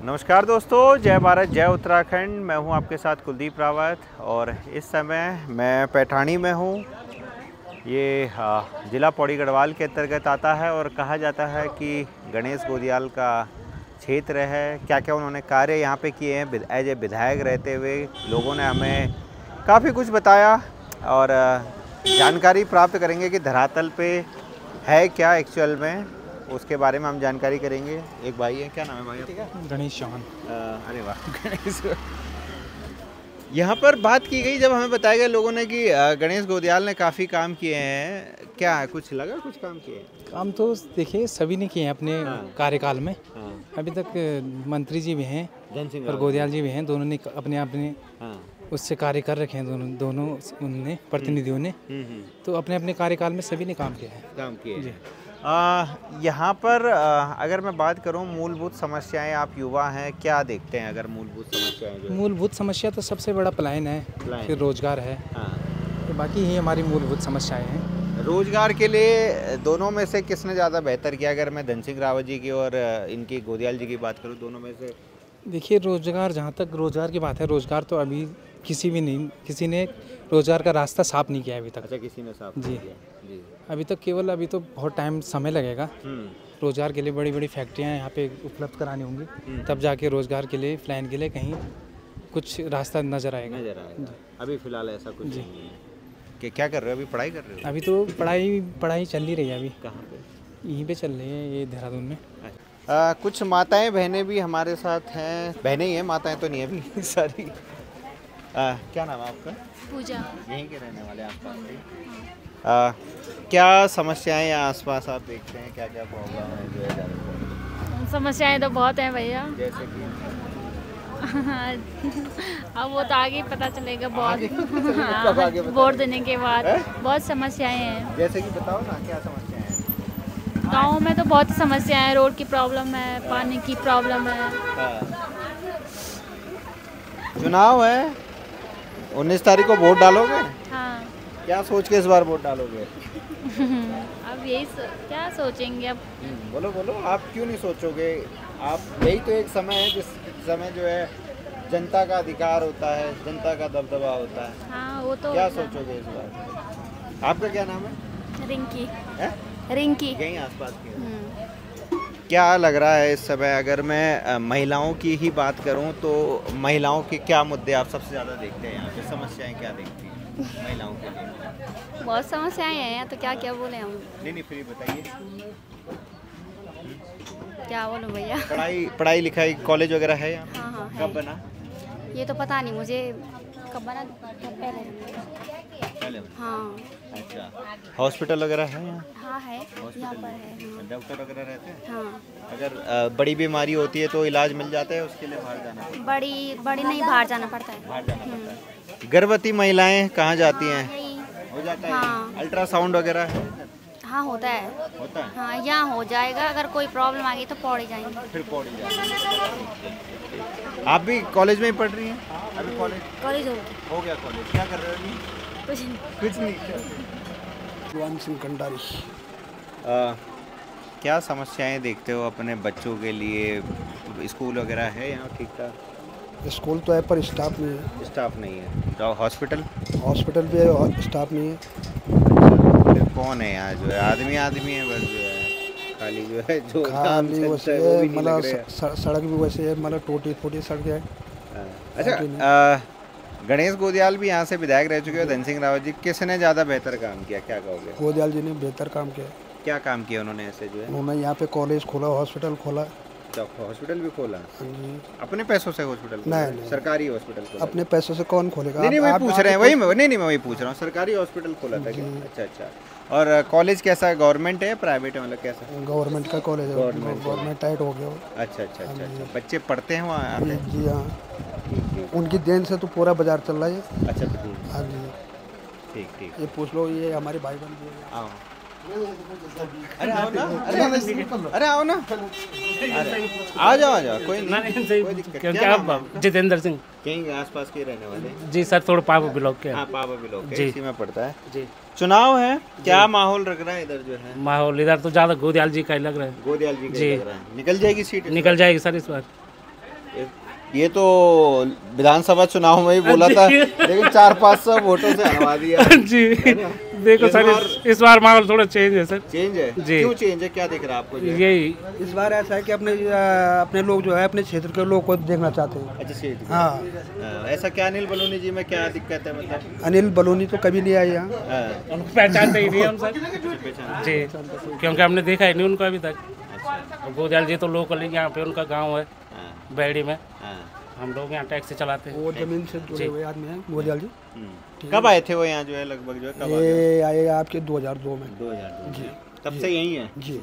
नमस्कार दोस्तों, जय भारत, जय उत्तराखंड। मैं हूँ आपके साथ कुलदीप रावत और इस समय मैं पैठानी में हूँ। ये ज़िला पौड़ी गढ़वाल के अंतर्गत आता है और कहा जाता है कि गणेश गोदियाल का क्षेत्र है। क्या क्या उन्होंने कार्य यहाँ पे किए हैं? एज ए विधायक रहते हुए लोगों ने हमें काफ़ी कुछ बताया और जानकारी प्राप्त करेंगे कि धरातल पे है क्या एक्चुअल में। उसके बारे में हम जानकारी करेंगे। एक भाई है क्या नाम है भाई ठीक है गणेश चौहान। अरे वाह गणेश। यहाँ पर बात की गई जब हमें बताया गया लोगों ने कि गणेश गोदियाल ने काफ़ी काम किए हैं। क्या है कुछ लगा कुछ काम किए? काम तो देखिए सभी ने किए हैं अपने हाँ। कार्यकाल में। हाँ। अभी तक मंत्री जी भी हैं और गोदियाल जी भी हैं। दोनों ने अपने अपने हाँ। उससे कार्य कर रखे हैं दोनों दोनों उनने प्रतिनिधियों ने। हम्म, हम्म। तो अपने अपने कार्यकाल में सभी ने काम किया है। काम किया यहाँ पर आ, अगर मैं बात करूँ मूलभूत समस्याएँ आप युवा हैं क्या देखते हैं अगर मूलभूत समस्याएँ मूलभूत समस्या तो सबसे बड़ा पलायन है फिर रोज़गार है। हाँ। तो बाकी ही हमारी मूलभूत समस्याएँ हैं। रोज़गार के लिए दोनों में से किसने ज़्यादा बेहतर किया? अगर मैं धन सिंह रावत जी की और इनकी गोदियाल जी की बात करूँ दोनों में से? देखिए रोज़गार जहाँ तक रोज़गार की बात है रोज़गार तो अभी किसी भी नहीं किसी ने रोज़गार का रास्ता साफ़ नहीं किया अभी तक। अच्छा किसी ने साफ़ जी। अभी तक केवल अभी तो बहुत टाइम समय लगेगा। हम्म। रोज़गार के लिए बड़ी बड़ी फैक्ट्रियाँ यहाँ पे उपलब्ध करानी होंगी। हम्म। तब जाके रोज़गार के लिए फ्लैन के लिए कहीं कुछ रास्ता नज़र आएगा। नज़र आएगा। अभी फ़िलहाल ऐसा कुछ जी। नहीं है। कि क्या कर रहे हो? अभी पढ़ाई कर रहे हो? अभी तो पढ़ाई पढ़ाई चल ही रही है अभी। कहाँ पे? यहीं पे चल रही है ये देहरादून में। आ, कुछ माताएँ बहनें भी हमारे साथ हैं। बहनें ही हैं माताएँ तो नहीं है अभी सारी। आ, क्या नाम है आपका? पूजा। यहीं के रहने वाले आसपास हाँ। क्या समस्याएँ यहाँ आसपास आप देखते हैं? क्या क्या प्रॉब्लम है जो है समस्याएँ तो बहुत हैं भैया। जैसे कि? अब वो तो आगे पता चलेगा बहुत। हाँ, वोट देने के बाद बहुत समस्याएँ हैं। जैसे कि बताओ ना क्या समस्याएँ हैं? गाँव में तो बहुत समस्याएँ हैं रोड की प्रॉब्लम है पानी की प्रॉब्लम है। हाँ। चुनाव है। उन्नीस तारीख को वोट डालोगे? हाँ क्या सोच के इस बार वोट डालोगे? अब यही सो, क्या सोचेंगे अब? हम्म, बोलो बोलो आप क्यों नहीं सोचोगे? आप यही तो एक समय है जिस समय जो है जनता का अधिकार होता है जनता का दबदबा होता है। हाँ वो तो क्या सोचोगे इस बार? आपका क्या नाम है? रिंकी। है? रिंकी। यहीं आसपास की क्या लग रहा है इस समय अगर मैं महिलाओं की ही बात करूँ तो महिलाओं के क्या मुद्दे आप सबसे ज़्यादा देखते हैं यहाँ पे? समस्याएँ क्या देखती हैं महिलाओं के लिए? बहुत समस्याएँ हैं यहाँ तो क्या क्या बोले हम? नहीं नहीं फिर बताइए। क्या बोलूँ भैया? पढ़ाई पढ़ाई लिखाई कॉलेज वगैरह है यहाँ हाँ हाँ कब बना? ये तो पता नहीं मुझे कब बना पहले? पहले हाँ। अच्छा। हॉस्पिटल वगैरह है यहाँ हाँ है। यहाँ पर है हाँ। डॉक्टर वगैरह रहते हैं? हाँ। अगर बड़ी बीमारी होती है तो इलाज मिल जाता है उसके लिए बाहर जाना बड़ी बड़ी नहीं बाहर जाना पड़ता है। बाहर जाना पड़ता है। गर्भवती महिलाएँ कहाँ जाती हैं? हाँ, हो जाता है हाँ। अल्ट्रासाउंड वगैरह है? हाँ होता है। होता है? हाँ यहाँ हो जाएगा अगर कोई प्रॉब्लम आ गई तो पौड़ी जाएँगे। फिर पौड़ी जाएँगे। आप भी कॉलेज में ही पढ़ रही हैं? अभी कॉलेज? कॉलेज हो गया। हो गया कॉलेज। क्या कर रहे हो अभी? कुछ नहीं। कुछ नहीं। सिंह कंडारी। क्या समस्याएँ देखते हो अपने बच्चों के लिए? स्कूल वगैरह है यहाँ ठीक ठाक? स्कूल तो है पर स्टाफ नहीं है। स्टाफ नहीं है। तो हॉस्पिटल हॉस्पिटल भी है स्टाफ नहीं है। फिर कौन है यहाँ जो है? आदमी आदमी है बस जो है। खाली जो है जो खाली वैसे है मतलब सड़क भी वैसे है मतलब टूटी फूटी सड़क है। हाँ। अच्छा गणेश गोदियाल भी यहाँ से विधायक रह चुके हैं धन सिंह रावत जी। किसने ज़्यादा बेहतर काम किया क्या कहोगे? गोदियाल जी ने बेहतर काम किया। क्या काम किया उन्होंने ऐसे जो है? उन्होंने यहाँ पे कॉलेज खोला हॉस्पिटल खोला। हॉस्पिटल भी खोला? हाँ अपने पैसों से हॉस्पिटल नहीं सरकारी हॉस्पिटल अपने पैसों से कौन खोलेगा? नहीं नहीं मैं पूछ रहे हैं वही नहीं नहीं मैं वही पूछ रहा हूँ। सरकारी हॉस्पिटल खोला था अच्छा अच्छा। और कॉलेज कैसा है? गवर्नमेंट है प्राइवेट है? मतलब कैसा? गवर्नमेंट का कॉलेज है। गवर्नमेंट टाइट हो गया। अच्छा अच्छा अच्छा अच्छा। बच्चे पढ़ते हैं वहाँ जी हाँ। उनकी देन से तो पूरा बाज़ार चल रहा है अच्छा तो हाँ जी। ठीक ठीक। ये पूछ लो ये हमारे भाई बहन अरे आओ ना। अरे आओ ना। अरे आ जाओ आ जाओ कोई नहीं क्योंकि आप जितेंद्र सिंह। कहीं आसपास के रहने वाले? जी सर थोड़ा पापा ब्लॉक के हाँ। पापा ब्लॉक के इसी में पड़ता है। जी। चुनाव है? क्या माहौल रख रहा है इधर जो है? माहौल इधर तो ज़्यादा गोदियाल जी का ही लग रहा है। गोदियाल जी जी। लग रहा है। निकल जाएगी सीट निकल जाएगी सर इस बार। ये तो विधानसभा चुनाव में ही बोला था लेकिन चार पाँच सौ वोटों से हरवा दिया। जी। देखो इस सर बार- इस, इस बार माहौल थोड़ा चेंज है सर। चेंज है? जी। क्यों चेंज है? क्या दिख रहा है आपको यही। इस बार ऐसा है कि अपने अपने लोग जो है अपने क्षेत्र के लोग को देखना चाहते हैं। अच्छा हाँ। ऐसा क्या अनिल बलोनी जी में क्या दिक्कत है मतलब? अनिल बलोनी तो कभी नहीं आए यहाँ। हाँ, उनको पहचानते ही नहीं हम सर। जी। क्योंकि हमने देखा ही नहीं उनको अभी तक। गोदयाल जी तो लोकल यहाँ पे उनका गाँव है हाँ, बैड़ी में। हाँ, हम लोग यहाँ टैक्सी चलाते हैं। वो ज़मीन से जुड़े हुए आदमी हैं गोदियाल जी। हम्म। कब आए थे वो यहाँ जो है लगभग जो है? कब ये आए आपके 2002 में। दो हज़ार जी। तब से यही है? जी।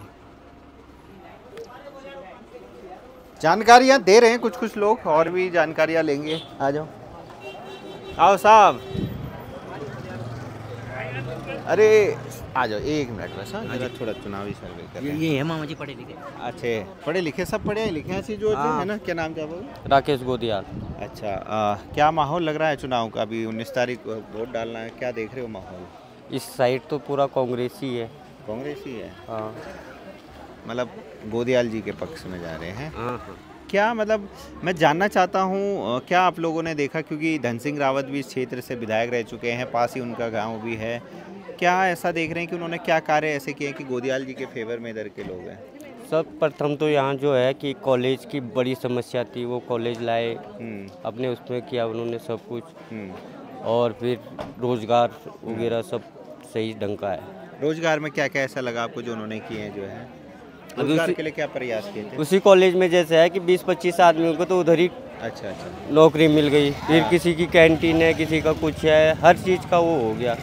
जानकारियाँ दे रहे हैं कुछ कुछ लोग और भी जानकारियाँ लेंगे। आ जाओ। आओ साहब। अरे आ जाओ एक मिनट बस हाँ जरा थोड़ा चुनावी सर्वे कर हैं ये है मामा जी पढ़े लिखे अच्छे पढ़े लिखे सब पढ़े लिखे हैं ऐसी जो होते है। ना क्या नाम क्या बोल? राकेश गोदियाल। अच्छा आ, क्या माहौल लग रहा है चुनाव का अभी? उन्नीस तारीख को वोट डालना है क्या देख रहे हो माहौल? इस साइड तो पूरा कांग्रेस ही। है कांग्रेस ही? है। हाँ मतलब गोदियाल जी के पक्ष में जा रहे हैं। हाँ हाँ। क्या मतलब मैं जानना चाहता हूँ क्या आप लोगों ने देखा? क्योंकि धन सिंह रावत भी इस क्षेत्र से विधायक रह चुके हैं पास ही उनका गाँव भी है। क्या ऐसा देख रहे हैं कि उन्होंने क्या कार्य ऐसे किए हैं कि गोदियाल जी के फेवर में इधर के लोग हैं? सब प्रथम तो यहाँ जो है कि कॉलेज की बड़ी समस्या थी वो कॉलेज लाए हम्म, अपने उसमें किया उन्होंने सब कुछ। हम्म। और फिर रोज़गार वगैरह सब सही ढंग का है। रोज़गार में क्या क्या ऐसा लगा आपको जो उन्होंने किए हैं जो है? रोज़गार के लिए क्या प्रयास किए थे? उसी कॉलेज में जैसे है कि 20-25 आदमियों को तो उधर ही अच्छा अच्छा। नौकरी मिल गई। फिर किसी की कैंटीन है किसी का कुछ है हर चीज़ का वो हो गया।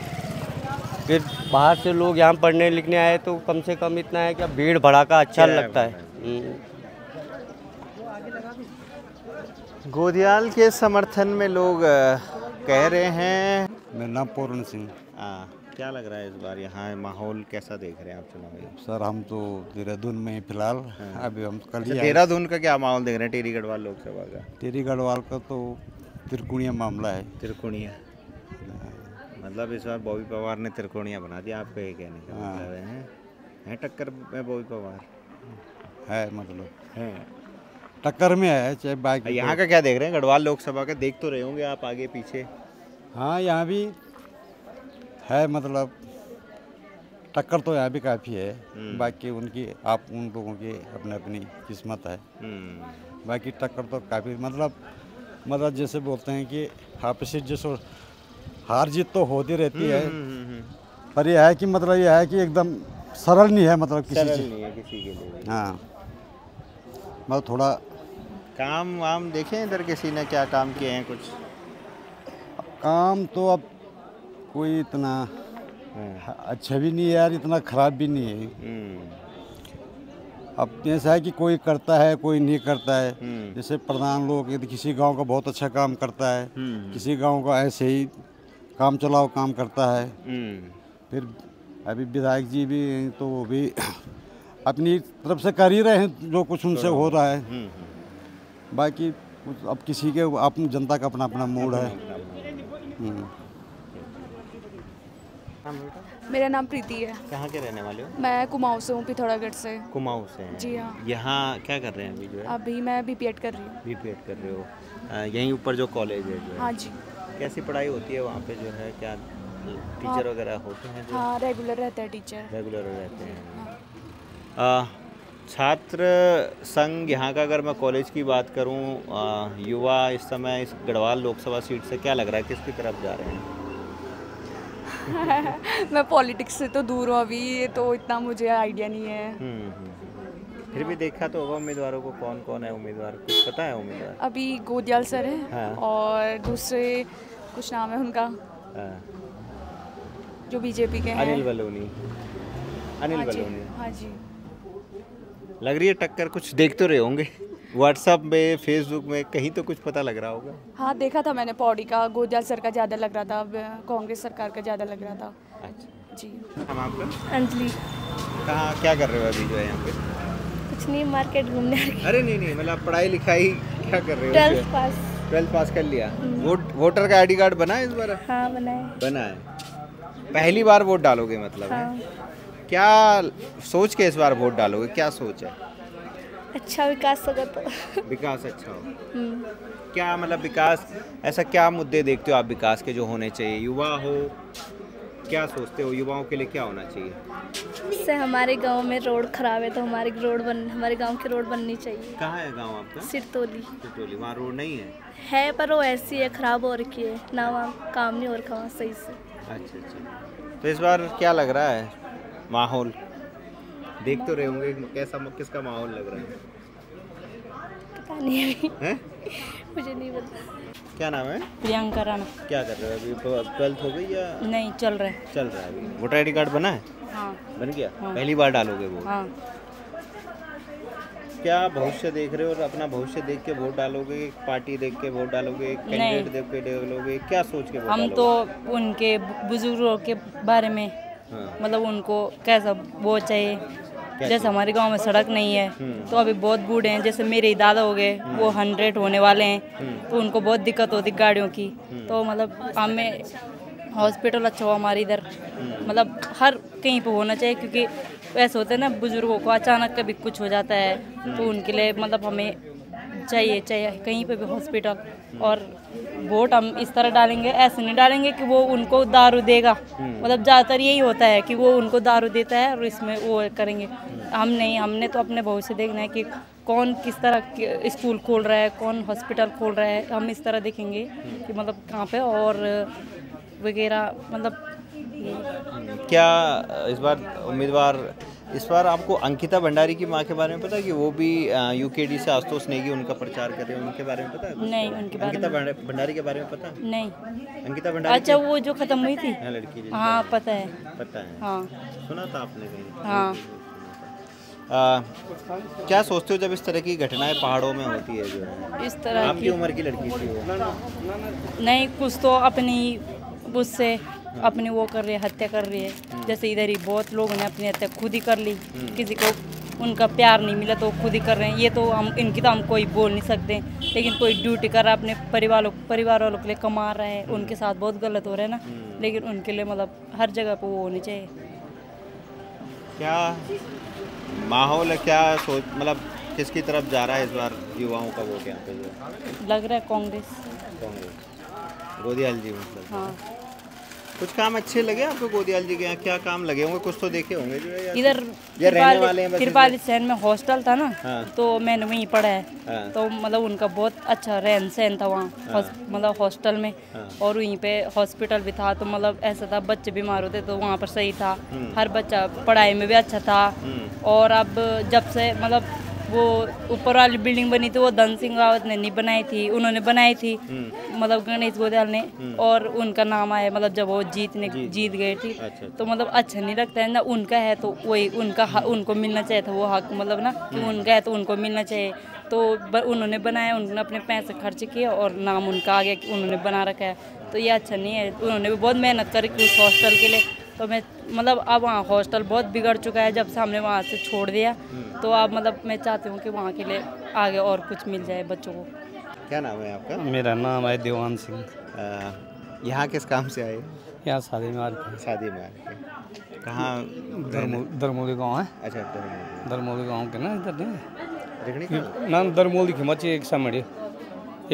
फिर बाहर से लोग यहाँ पढ़ने लिखने आए तो कम से कम इतना है कि भीड़ भड़ाका अच्छा लगता है। हम्म। गोदियाल के समर्थन में लोग कह रहे हैं। मेरा नाम पूर्ण सिंह। क्या लग रहा है इस बार यहाँ माहौल कैसा देख रहे हैं आप चुनावी सर हम तो देहरादून में ही फ़िलहाल। अभी हम कल अच्छा देहरादून का क्या माहौल देख रहे हैं? टेरी गढ़वाल लोकसभा का। टेरी गढ़वाल का तो त्रिकोणीय मामला है। त्रिकोणिया। मतलब इस बार बॉबी पवार ने त्रिकोणिया बना दिया आपका ये कहने का हाँ। मतलब है है? टक्कर में बॉबी पवार? है मतलब। है। टक्कर में है चाहे बाइक यहाँ का क्या देख रहे हैं? गढ़वाल लोकसभा का देख तो रहे होंगे आप आगे पीछे। हाँ यहाँ भी है मतलब। टक्कर तो यहाँ भी काफ़ी है। हम्म। बाकी उनकी आप उन लोगों की अपनी अपनी किस्मत है। हम्म, बाकी टक्कर तो काफ़ी मतलब मतलब जैसे बोलते हैं कि आपसी जैसे हार जीत तो होती रहती है। हम्म, हम्म, पर यह है कि मतलब यह है कि एकदम सरल नहीं है मतलब किसी सरल नहीं है किसी के लिए। हाँ। मतलब थोड़ा काम वाम देखे इधर किसी ने क्या काम किए हैं कुछ? काम तो अब कोई इतना हाँ, अच्छा भी नहीं है यार इतना ख़राब भी नहीं है। हम्म, अब ऐसा है कि कोई करता है कोई नहीं करता है। हम्म, जैसे प्रधान लोग यदि किसी गाँव का बहुत अच्छा काम करता है हम्म, किसी गाँव का ऐसे ही काम चलाओ काम करता है। हम्म, फिर अभी विधायक जी भी हैं, तो वो भी अपनी तरफ़ से कर ही रहे हैं जो कुछ उनसे हो रहा है। हम्म, हम्म। बाकी अब किसी के आप जनता का अपना अपना मूड है। हम्म। मेरा नाम प्रीति है। कहाँ के रहने वाले हो? मैं कुमाऊँ से हूँ पिथौरागढ़ से। कुमाऊँ से हैं। जी हाँ। यहाँ क्या कर रहे हैं अभी जो है? अभी मैं बी कर रही हूँ। बीपीएड कर रहे हो। यहीं ऊपर जो कॉलेज है जो है? हाँ जी। कैसी पढ़ाई होती है वहाँ पे जो है? क्या टीचर वगैरह होते हैं जो? हाँ रेगुलर रहता है टीचर रेगुलर रहते हैं। हाँ। छात्र संघ यहाँ का अगर मैं कॉलेज की बात करूँ युवा इस समय इस गढ़वाल लोकसभा सीट से क्या लग रहा है? किसकी तरफ़ जा रहे हैं? मैं पॉलिटिक्स से तो दूर हूँ अभी तो इतना मुझे आइडिया नहीं है। हम्म, हम्म। फिर भी देखा तो होगा उम्मीदवारों को कौन कौन है उम्मीदवार कुछ पता है उम्मीदवार? अभी गोदियाल सर है हाँ। और दूसरे कुछ नाम है उनका। हाँ, जो बीजेपी के हैं। अनिल बलूनी। अनिल हाँ जी हाँ जी। लग रही है टक्कर कुछ देख तो रहे होंगे। व्हाट्सअप में फेसबुक में कहीं तो कुछ पता लग रहा होगा। हाँ देखा था मैंने पौड़ी का। गोदियाल सर का ज़्यादा लग रहा था कांग्रेस सरकार का ज़्यादा लग रहा था। अच्छा। जी। हम आपका? अंजलि। कहाँ क्या कर रहे हो अभी जो है यहाँ पे? कुछ नहीं मार्केट घूमने अरे नहीं नहीं मतलब पढ़ाई लिखाई क्या कर रहे हो? ट्वेल्थ पास ट्वेल्थ पास कर लिया। वोट वोटर का आईडी कार्ड बना है इस बार? हाँ बनाए बना है। पहली बार वोट डालोगे मतलब है? हाँ। क्या सोच के इस बार वोट डालोगे? क्या सोच है? अच्छा विकास होगा तो। विकास अच्छा हो। हम्म, क्या मतलब विकास ऐसा क्या मुद्दे देखते हो आप विकास के जो होने चाहिए? युवा हो क्या सोचते हो? युवाओं के लिए क्या होना चाहिए? इससे हमारे गाँव में रोड खराब है तो हमारी रोड बन हमारे गाँव की रोड बननी चाहिए। कहाँ है गाँव आपका? सिरतोली। टोली वहाँ रोड नहीं है? है पर वो ऐसी है खराब हो रखी है। ना वहाँ काम नहीं हो रखा वहाँ सही से। अच्छा अच्छा। तो इस बार क्या लग रहा है? माहौल? देख तो रहे होंगे कैसा किसका माहौल लग रहा है? पता नहीं अभी। मुझे नहीं पता। क्या नाम है? प्रियंका राणा। क्या कर रहे हो अभी? ट्वेल्थ हो गई या नहीं चल रहा है। चल रहा है अभी। वोटर आईडी कार्ड बना है? हाँ। बन गया? हाँ। पहली बार डालोगे वो? हाँ। क्या भविष्य देख रहे हो और अपना भविष्य देख के वोट डालोगे? एक पार्टी देख के वोट डालोगे? एक कैंडिडेट देख के डालोगे? क्या सोच के हम तो उनके बुज़ुर्गों के बारे में हाँ। मतलब उनको कैसा वो चाहिए। जैसे हमारे गाँव में सड़क नहीं है हम्म। तो अभी बहुत बूढ़े हैं जैसे मेरे दादा हो गए वो हंड्रेड होने वाले हैं हम्म। तो उनको बहुत दिक्कत होती गाड़ियों की। तो मतलब हमें हॉस्पिटल अच्छा हो हमारे इधर। हम्म। मतलब हर कहीं पर होना चाहिए क्योंकि ऐसे होते हैं ना बुज़ुर्गों को अचानक कभी कुछ हो जाता है तो उनके लिए मतलब हमें चाहिए चाहिए कहीं पे भी हॉस्पिटल और वोट हम इस तरह डालेंगे ऐसे नहीं डालेंगे कि वो उनको दारू देगा। मतलब ज़्यादातर यही होता है कि वो उनको दारू देता है और इसमें वो करेंगे। हम नहीं हमने तो अपने भविष्य देखना है कि कौन किस तरह स्कूल खोल रहा है कौन हॉस्पिटल खोल रहा है हम इस तरह देखेंगे कि मतलब कहाँ पे और वगैरह मतलब क्या इस बार उम्मीदवार इस बार आपको अंकिता भंडारी की माँ के बारे में पता है कि वो भी यूकेडी से आशुतोष नेगी उनका प्रचार कर रहे हैं उनके बारे में पता है नहीं उनके बारे अंकिता भंडारी के बारे में पता है? नहीं। अंकिता भंडारी अच्छा वो जो ख़त्म हुई थी? हाँ, लड़की हाँ पता है। पता है। हाँ। सुना था आपने कहीं? हाँ। आ, क्या सोचते हो जब इस तरह की घटनाएँ पहाड़ों में होती है जो? है इस तरह आपकी उम्र की लड़की थी वो। नहीं कुछ तो अपनी उससे अपनी वो कर रही है हत्या कर रही है। जैसे इधर ही बहुत लोगों ने अपनी हत्या खुद ही कर ली। किसी को उनका प्यार नहीं मिला तो खुद ही कर रहे हैं। ये तो हम इनकी तो हम कोई बोल नहीं सकते। लेकिन कोई ड्यूटी कर रहा है अपने परिवार परिवार वालों के लिए कमा रहा है। उनके साथ बहुत गलत हो रहा है ना। लेकिन उनके लिए मतलब हर जगह पे वो होनी चाहिए। क्या माहौल है? क्या सोच मतलब किसकी तरफ़ जा रहा है इस बार युवाओं का वोट यहाँ पे लग रहा है कांग्रेस। कांग्रेस। गोदियाल जी मतलब। हाँ। कुछ काम अच्छे लगे आपको गोदियाल जी के यहाँ? क्या काम लगे होंगे? कुछ तो देखे होंगे जो इधर हैं तिरपाली शहर में हॉस्टल था ना हाँ। तो मैंने वहीं पढ़ा है। हाँ। तो मतलब उनका बहुत अच्छा रहन सहन था वहाँ हॉस- मतलब हॉस्टल में। हाँ। और वहीं पे हॉस्पिटल भी था तो मतलब ऐसा था बच्चे बीमार होते तो वहाँ पर सही था। हर बच्चा पढ़ाई में भी अच्छा था। और अब जब से मतलब वो ऊपर वाली बिल्डिंग बनी थी वो धन सिंह रावत ने नहीं बनाई थी उन्होंने बनाई थी। मतलब गणेश गोदयाल ने। और उनका नाम आया मतलब जब वो जीतने जीत। गए थी। अच्छा। तो मतलब अच्छा नहीं लगता है ना उनका है तो वही उनका उनको मिलना चाहिए था वो हक मतलब ना कि उनका है तो उनको मिलना चाहिए। तो उन्होंने बनाया उन्होंने अपने पैसे खर्च किए और नाम उनका आ गया कि उन्होंने बना रखा है। तो ये अच्छा नहीं है। उन्होंने भी बहुत मेहनत करी उस हॉस्टल के लिए। तो मैं मतलब अब वहाँ हॉस्टल बहुत बिगड़ चुका है जब से हमने वहाँ से छोड़ दिया। तो आप मतलब मैं चाहती हूँ कि वहाँ के लिए आगे और कुछ मिल जाए बच्चों को। क्या नाम है आपका? मेरा नाम है देवान सिंह। यहाँ किस काम से आए? यहाँ शादी में आ शादी में आए। थे कहाँ दरमोली गाँव है। अच्छा दरमोली। दरमोली गाँव के ना इधर नहीं ना दरमोली खिमची एक समझे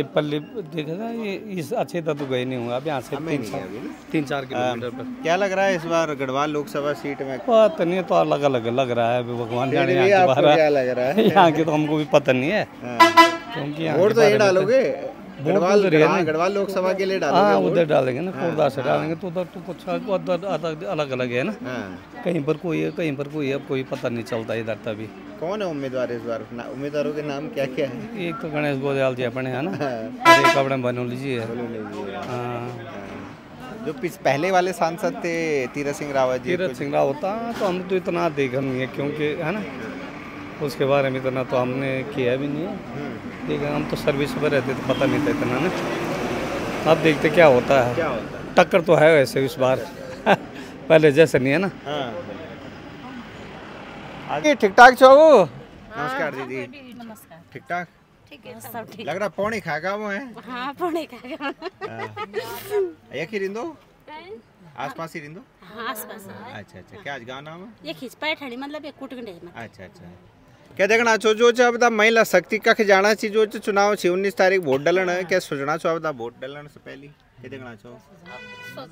देखा था? ये इस अच्छे तक तो गए नहीं हुआ अब यहाँ से तीन चार। तीन चार किलोमीटर पर। क्या लग रहा है इस बार गढ़वाल लोकसभा सीट में? पता नहीं तो अलग अलग लग रहा है अभी भगवान जाने यहाँ के बाहर है? यहाँ के तो हमको भी पता नहीं है। हाँ। क्योंकि यहाँ वोट तो ये डालोगे? वोट गढ़वाल ही है हाँ। गढ़वाल लोकसभा के लिए डालोगे हाँ उधर डालेंगे ना हाँ, से हाँ। डालेंगे तो उधर तो कुछ अलग अलग है ना हाँ। कहीं पर कोई है कहीं पर कोई है अब कोई पता नहीं चलता इधर तभी कौन है उम्मीदवार इस बार ना- उम्मीदवारों के नाम क्या क्या है एक तो गणेश गोदयाल जी अपने है ना हाँ। एक अपने बनोली जी है जी, हाँ। हाँ। पहले वाले सांसद थे तीरथ सिंह रावत जी तीरथ सिंह रावत हाँ, तो हम तो इतना देखा नहीं है क्योंकि है ना उसके बारे में इतना तो हमने किया भी नहीं है लेकिन हम तो सर्विस पर रहते तो पता नहीं था इतना ना? अब देखते क्या होता है। क्या होता है? टक्कर तो है वैसे इस बार। पहले जैसे नहीं है ना? हाँ आगे ठीक ठाक छो? नमस्कार दीदी। नमस्कार। ठीक ठाक ठीक है सब ठीक। लग रहा पौनी खागा वो है? हाँ पढ़े का एक ही रिंदो? आसपास ही रिंदो? हाँ आसपास। अच्छा अच्छा। क्या आज गाँव नाम है ये खिंच पैठड़ी मतलब एक कुटगंडे में। अच्छा अच्छा। क्या देखना छो जो छ अब महिला शक्ति कख जाना छी जो चुनाव छी 19 तारीख वोट डालन है क्या सोचना छो अब वोट डालन से पहले? क्या छो हाँ,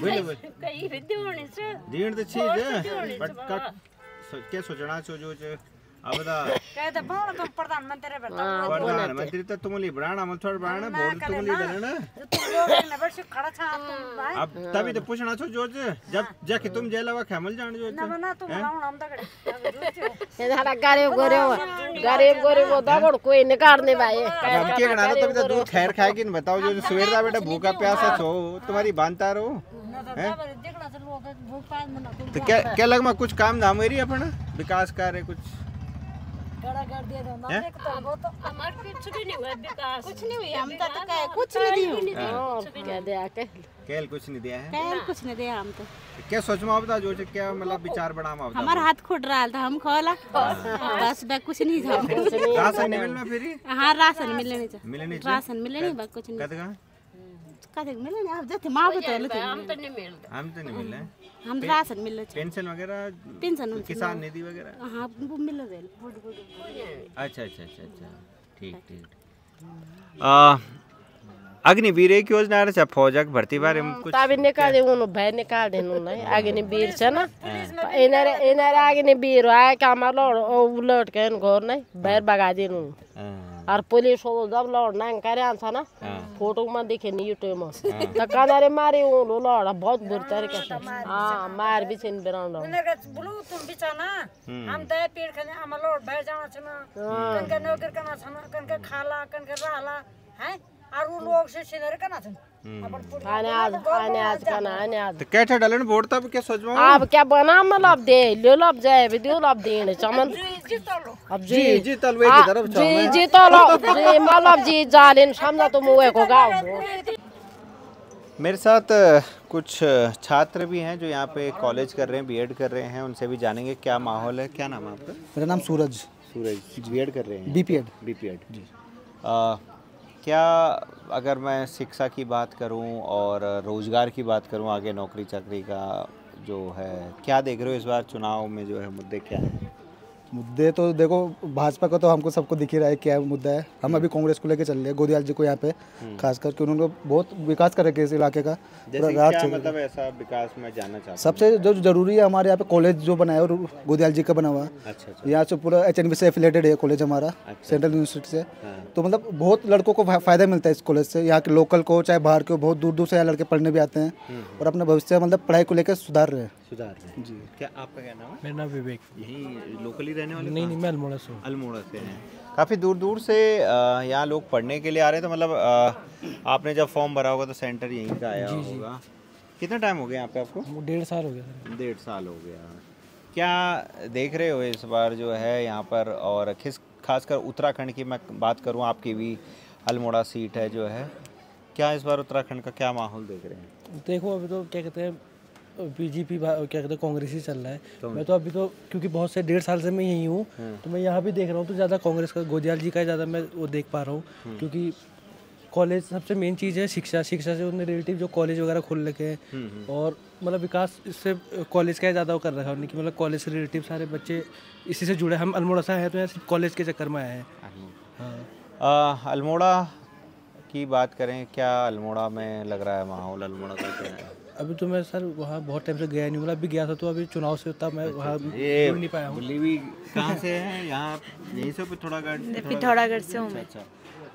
बोले बोले। कई दीण तो है बट क्या सोचना छो जो छ अब प्रधानमंत्री तो थोड़ा लोग खड़ा था अब तभी तो पूछना छो जो छ जब जाके तुम जेल वा खेमल जान जो ना बना तुम हम तक हमारा गरीब गरीब गरीब गरीब कोई निकालने भाई हम करना तभी तो दूध खैर खाएगी न बताओ जो सवेर दा बेटा भूखा प्यासा छो तुम्हारी बांधता रहो हैं लोग तो क्या क्या लगमा कुछ काम धाम अपन विकास कार्य कुछ खड़ा कर दिया तो ना हैं? देख तो वो तो हमार कुछ भी नहीं हुआ विकास। कुछ नहीं हुआ हम तो कहे कुछ नहीं दियो। क्या दे केल कुछ नहीं दिया है? कैल कुछ नहीं दिया हम तो। क्या सोच में बता जो क्या मतलब विचार बना में हमारा हाथ खुट रहा था हम खोला। बस बस। कुछ नहीं था। राशन नहीं मिलना फिर? हाँ राशन मिलने नहीं चाहिए मिलने राशन मिले नहीं बस कुछ नहीं। कद का कद मिले नहीं अब जैसे माँ बता हम तो नहीं मिलता। हम तो नहीं मिल हम राशन मिल रहे पेंशन वगैरह पेंशन किसान निधि वगैरह? हाँ वो मिल रहे अच्छा अच्छा अच्छा अच्छा। ठीक ठीक अग्निवीर एक योजना रहे फौजक भर्ती बारे में कुछ तभी निकाल दे उन भाई निकाल दे उन नहीं आगे ने। बीर छ ना इनारे इनारे आगे ने बीर आए काम लौट ओ लौट के घर नहीं बाहर भगा दे और पुलिस वो जब लौट ना करे आंसा ना। फ़ोटो में देखे नहीं यूट्यूब में तो कनारे मारे वो उन लौट बहुत बुरी तरीके से। हाँ मार भी छिन बिराउंड उन्हें बोलो तुम बिचाना हम दे पेड़ खाने हम लोड बैठ जाना छना। कन के नौकर करना छना कन के खाला कन के रहला हैं? और वो लोग से सिनर करना छन। आने आज आने आज का ना आने आज। तो वोट तब क्या सोच में अब क्या बना मतलब दे ले लब जाए भी दे लब देने चमन। अब जी जी। जी तलवे की तरफ़ जाओ जी जी तो जी मतलब जी जालिन समझा तुम हुए को गाँव मेरे साथ कुछ छात्र भी हैं जो यहाँ पे कॉलेज कर रहे हैं बीएड कर रहे हैं उनसे भी जानेंगे क्या माहौल है। क्या नाम है आपका? मेरा नाम सूरज। सूरज बीएड कर रहे हैं। बीपीएड। बीपीएड। जी। क्या अगर मैं शिक्षा की बात करूँ और रोज़गार की बात करूँ आगे नौकरी चाकरी का जो है, क्या देख रहे हो इस बार चुनाव में जो है मुद्दे क्या हैं? मुद्दे तो देखो भाजपा का तो हमको सबको दिख ही रहा है क्या मुद्दा है। हम अभी कांग्रेस को लेकर चल रहे हैं गोदियाल जी को यहाँ पे खास करके उन्होंने बहुत विकास कर रखे इस इलाके का। जैसे राज क्या मतलब ऐसा विकास में जानना चाहता हूँ? सबसे जो ज़रूरी है हमारे यहाँ पे कॉलेज जो बनाया है गोदियाल जी का बना हुआ। है अच्छा अच्छा। यहाँ से पूरा एचएनबी से एफिलेटेड है कॉलेज हमारा सेंट्रल यूनिवर्सिटी से। तो मतलब बहुत लड़कों को फ़ायदा मिलता है इस कॉलेज से। यहाँ के लोकल को चाहे बाहर के हो, बहुत दूर दूर से यहाँ लड़के पढ़ने भी आते हैं और अपना भविष्य मतलब पढ़ाई को लेकर सुधार रहे हैं। सुधार रहे जी। क्या आपका क्या नाम है? मेरा नाम विवेक। यही लोकली रहने वाले नहीं नहीं मैं अल्मोड़ा से अल्मोड़ा से हैं। काफ़ी दूर दूर से यहाँ लोग पढ़ने के लिए आ रहे हैं तो मतलब आपने जब फॉर्म भरा होगा तो सेंटर यहीं का आया जी। होगा। कितना टाइम हो गया यहाँ पे आपको? डेढ़ साल हो गया सर डेढ़ साल हो गया। क्या देख रहे हो इस बार जो है यहाँ पर और किस खासकर उत्तराखंड की मैं बात करूँ आपकी भी अल्मोड़ा सीट है जो है। क्या इस बार उत्तराखंड का क्या माहौल देख रहे हैं? देखो अभी तो क्या कहते हैं बीजेपी क्या कहते हैं कांग्रेस ही चल रहा है। मैं तो अभी तो क्योंकि बहुत से डेढ़ साल से मैं यही हूँ तो मैं यहाँ भी देख रहा हूँ तो ज़्यादा कांग्रेस का गोदियाल जी का ज़्यादा मैं वो देख पा रहा हूँ। क्योंकि कॉलेज सबसे मेन चीज़ है शिक्षा शिक्षा से उन्हें रिलेटिव जो कॉलेज वगैरह खोल रखे हैं। और मतलब विकास इससे कॉलेज का ही ज़्यादा वो कर रखा है उन्होंने कि मतलब कॉलेज से रिलेटिव सारे बच्चे इसी से जुड़े हम अल्मोड़ा से हैं तो यहाँ सिर्फ़ कॉलेज के चक्कर में आए हैं। हाँ अल्मोड़ा की बात करें क्या अल्मोड़ा में लग रहा है माहौल अल्मोड़ा का? है अभी तो मैं सर वहाँ बहुत टाइम से गया नहीं मतलब अभी गया था तो अभी चुनाव से तब मैं वहाँ नहीं पाया हूँ। भी कहाँ से है? यहाँ यहीं से पिथौरागढ़ पिथौरागढ़ से हूँ अच्छा अच्छा।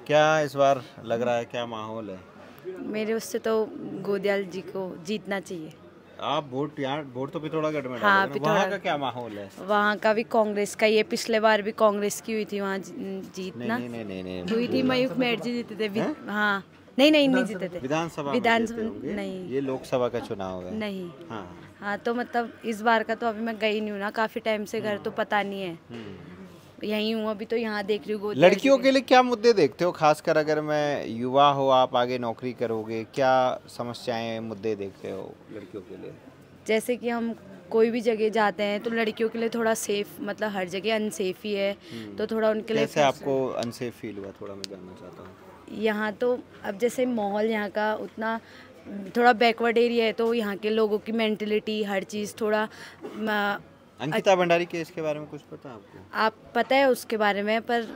क्या इस बार लग रहा है क्या माहौल है? मेरे उससे तो गोदियाल जी को जीतना चाहिए। आप वोट यहाँ वोट तो पिथौरागढ़ में हाँ, वहाँ का क्या माहौल है? वहाँ का भी कांग्रेस का ये पिछले बार भी कांग्रेस की हुई थी वहाँ जीतना। नहीं नहीं नहीं नहीं। हुई थी मयूख मेहर जी जीते थे। हाँ। नहीं नहीं नहीं जीते थे। विधानसभा विधानसभा नहीं। ये लोकसभा का चुनाव है। नहीं। हाँ। हाँ तो मतलब इस बार का तो अभी मैं गई नहीं हूँ ना काफ़ी टाइम से घर तो पता नहीं है। यहीं हूँ अभी तो यहाँ देख रही हूँ लड़कियों के लिए क्या मुद्दे देखते हो? खासकर अगर मैं युवा हो आप आगे नौकरी करोगे क्या समस्याएँ मुद्दे देखते हो लड़कियों के लिए? जैसे कि हम कोई भी जगह जाते हैं तो लड़कियों के लिए थोड़ा सेफ़ मतलब हर जगह अनसेफ ही है। तो थोड़ा उनके लिए आपको अनसेफ फील हुआ थोड़ा मैं जानना चाहता हूँ। यहाँ तो अब जैसे माहौल यहाँ का उतना थोड़ा बैकवर्ड एरिया है तो यहाँ के लोगों की मेंटलिटी हर चीज़ थोड़ा अंकिता भंडारी केस के बारे में कुछ पता आपको? आप पता है उसके बारे में पर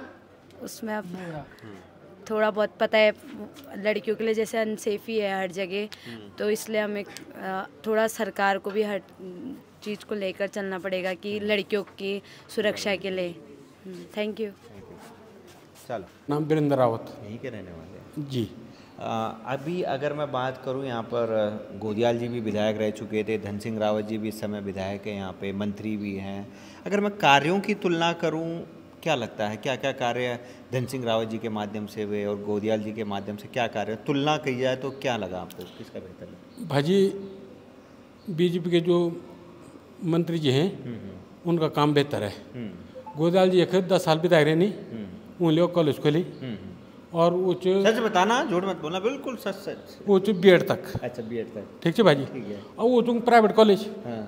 उसमें अब थोड़ा बहुत पता है लड़कियों के लिए जैसे अनसेफी है हर जगह तो इसलिए हमें थोड़ा सरकार को भी हर चीज़ को लेकर चलना पड़ेगा कि लड़कियों की सुरक्षा के लिए। थैंक यू चलो। नाम वीरेंद्र रावत। यहीं के रहने वाले हैं। जी। आ, अभी अगर मैं बात करूँ यहाँ पर गोदियाल जी भी विधायक रह चुके थे धन सिंह रावत जी भी इस समय विधायक हैं यहाँ पे मंत्री भी हैं। अगर मैं कार्यों की तुलना करूँ क्या लगता है क्या क्या कार्य धन सिंह रावत जी के माध्यम से हुए और गोदियाल जी के माध्यम से क्या कार्य तुलना की जाए तो क्या लगा आपको किसका बेहतर लगा? भाजी बीजेपी के जो मंत्री जी हैं उनका काम बेहतर है। गोदाल जी एक दस साल बिताए रहे नहीं। उन लोग कॉलेज खोली। और उच सच बताना झूठ मत बोलना बिल्कुल सच सच। उच बी एड तक। अच्छा बी एड तक। ठीक है भाजी ठीक है। और वो तुम प्राइवेट कॉलेज हाँ।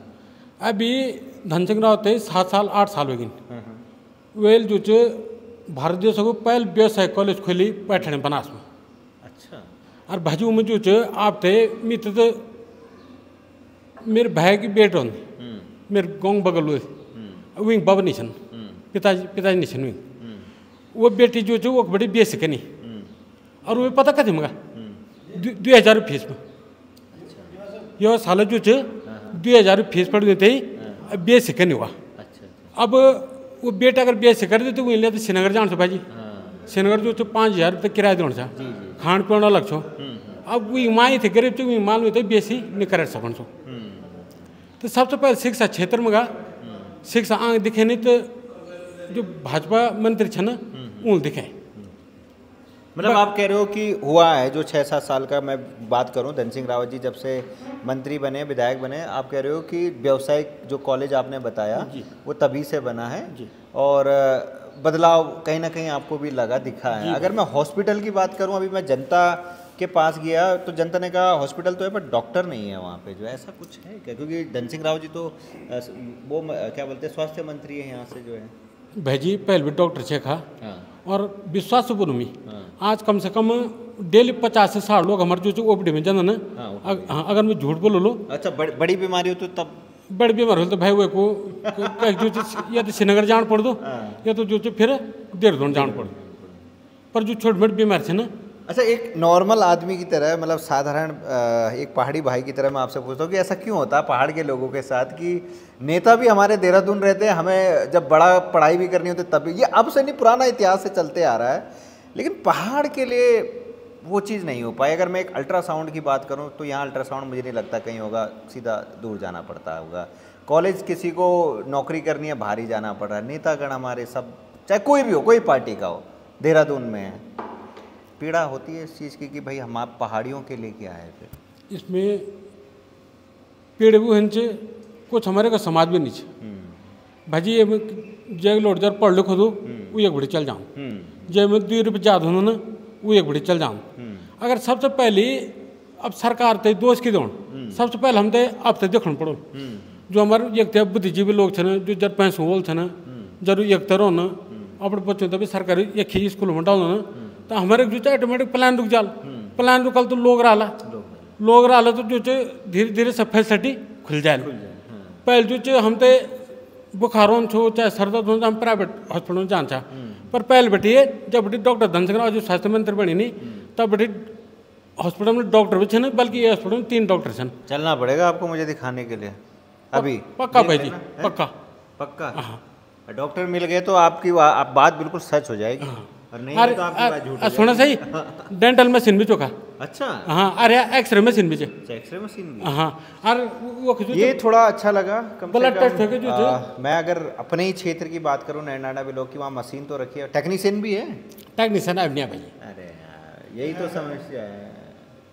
अभी धन सिंह रावत थे सात साल आठ साल हो हाँ हाँ। वेल जो च भारत देश को पहल व्यवसाय कॉलेज खोली पैठण बनास में। अच्छा। और भाजू में जो च आप थे मित्र तो मेरे भाई की बेट होन मेरे गाँव बगल हुए। विंग बाबा निशन। पिताजी पिताजी निशन विंग। वो बेटी जो च वो बड़ी कनी और वो पता कथी मगा दो हज़ार फ़ीस में। यो साल जो च दो हज़ार फ़ीस पड़ देते ही बेस कनी हुआ। अब वो बेटा अगर बेस कर देते वो ले तो श्रीनगर जान से भाजी। श्रीनगर जो च पाँच हज़ार रुपये किराया देना था। खान पीन अलग छो। अब वो माई थे गरीब थे माल में तो बेसी नहीं कर सकन छो। तो सबसे पहले शिक्षा क्षेत्र में गा। शिक्षा आगे दिखे नहीं तो जो भाजपा मंत्री छे ना उन दिखे। मतलब आप कह रहे हो कि हुआ है जो छः सात साल का मैं बात करूँ धन सिंह रावत जी जब से मंत्री बने विधायक बने आप कह रहे हो कि व्यावसायिक जो कॉलेज आपने बताया वो तभी से बना है और बदलाव कहीं ना कहीं आपको भी लगा दिखा है। अगर मैं हॉस्पिटल की बात करूँ अभी मैं जनता के पास गया तो जनता ने कहा हॉस्पिटल तो है पर डॉक्टर नहीं है वहाँ पे। जो ऐसा कुछ है क्या? क्योंकि धन सिंह रावत जी तो वो क्या बोलते हैं स्वास्थ्य मंत्री है यहाँ से जो है। भाजी पहले भी डॉक्टर छे खा हाँ। और विश्वास बुनमी आज कम से कम डेली पचास से साठ लोग हमारे जो ओपीडी में जाना ना हाँ, हाँ, अगर मैं झूठ बोलो लो। अच्छा बड़, बड़ी बीमारी हो तो तब? बड़ी बीमार हो तो भाई वो को जो या तो श्रीनगर जान पड़ दो या तो जो फिर फिर देहरादून जान पड़। पर जो छोटी मोटी बीमारी थे ना अच्छा एक नॉर्मल आदमी की तरह मतलब साधारण एक पहाड़ी भाई की तरह मैं आपसे पूछता हूँ कि ऐसा क्यों होता है पहाड़ के लोगों के साथ कि नेता भी हमारे देहरादून रहते हैं, हमें जब बड़ा पढ़ाई भी करनी होती है तब भी। ये अब से नहीं, पुराना इतिहास से चलते आ रहा है, लेकिन पहाड़ के लिए वो चीज़ नहीं हो पाई। अगर मैं एक अल्ट्रासाउंड की बात करूँ तो यहाँ अल्ट्रासाउंड मुझे नहीं लगता कहीं होगा, सीधा दूर जाना पड़ता होगा। कॉलेज किसी को नौकरी करनी है ही जाना पड़ रहा है। नेतागण हमारे सब, चाहे कोई भी हो, कोई पार्टी का हो, देहरादून में है। पीड़ा होती है इस चीज़ की कि भाई हम आप पहाड़ियों के लिए क्या है फिर। इसमें पेड़ भी हैं कुछ हमारे का समाज भी नहीं छे भाजी ये जय लोट जर पढ़ लिखो दो वो एक बड़ी चल जाऊँ। जय में दो रुपये ज़्यादा हो ना वो एक बड़ी चल जाऊँ। अगर सबसे पहले अब सरकार ते दोष की दौड़ सबसे पहले हम ते अब ते देखना पड़ो। जो हमारे एक थे बुद्धिजीवी लोग थे ना जो जर पैसों बोल थे ना ज़रूर एक तरह ना अपने बच्चों तभी सरकारी एक ही स्कूल में डालो ना तो हमारे जो है ऑटोमेटिक प्लान रुक जाल। प्लान रुकल तो लोग रहा लोग रहा तो जो है धीरे धीरे सब फैसिलिटी खुल जाए पहले जो है हम ते बुखार छो चाहे सर दर्द हो हम प्राइवेट हॉस्पिटल में जान चा पर पहले है जब बेटी डॉक्टर धन सिंह जो स्वास्थ्य मंत्री बनी नहीं तब बेटी हॉस्पिटल में डॉक्टर भी छे बल्कि ये हॉस्पिटल में तीन डॉक्टर छन। चलना पड़ेगा आपको मुझे दिखाने के लिए अभी। पक्का भाई जी पक्का। पक्का। डॉक्टर मिल गए तो आपकी आप बात बिल्कुल सच हो जाएगी। और नहीं अरे तो आपकी बात झूठ अ- सुना सही डेंटल मशीन भी चोखा अच्छा। हाँ अरे एक्सरे मशीन भी अच्छा, एक्सरे मशीन भी हाँ। और वो ये थोड़ा अच्छा लगा ब्लड टेस्ट है जो आ, मैं अगर अपने ही क्षेत्र की बात करूँ नैनाडा ब्लॉक की वहाँ मशीन तो रखी है। टेक्नीशियन भी है? टेक्नीशियन अब नहीं भाई। अरे यही तो समस्या है।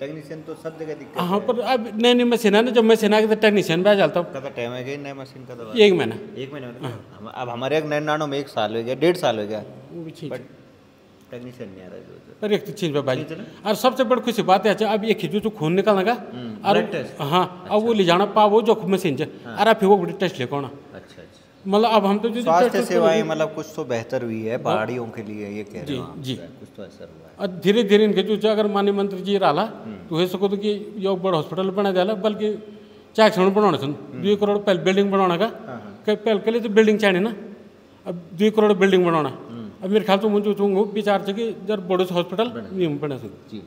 टेक्नीशियन तो सब जगह दिक्कत हाँ पर अब नई नई मशीन है ना जब मशीन आ गई तो टेक्नीशियन भी आ जाता हूँ। कदा टाइम है गई मशीन का एक महीना। एक महीना में? हम- अब हमारे एक नैनाडो में एक साल हो गया डेढ़ साल हो गया। वो भी ठीक बट टेक्नीशियन नहीं आ रहा है जो- पर एक तो चीज़ पे भाई। और सबसे बड़ी खुशी बात है अच्छा, अब ये खींचो तो खून निकलने का और हाँ अब वो ले जाना पावो जो मशीन से और फिर वो बड़ी टेस्ट ले कोना अच्छा अच्छा। मतलब अब हम तो जो स्वास्थ्य सेवाएँ मतलब कुछ तो बेहतर हुई है पहाड़ियों के लिए ये कह रहे जी, हो जी। कुछ तो असर हुआ है। और धीरे धीरे इनके जो अगर माननीय मंत्री जी रहा तो हो सको तो कि यो बड़ा हॉस्पिटल बना दिया बल्कि चाहे क्षण बनाने सुन दो करोड़ पहले बिल्डिंग बनाने का। पहले के लिए तो बिल्डिंग चाहिए ना। अब दो करोड़ बिल्डिंग बनाना। अब मेरे ख्याल से मुझे विचार कि जर बड़ो हॉस्पिटल नियम पड़ा जी।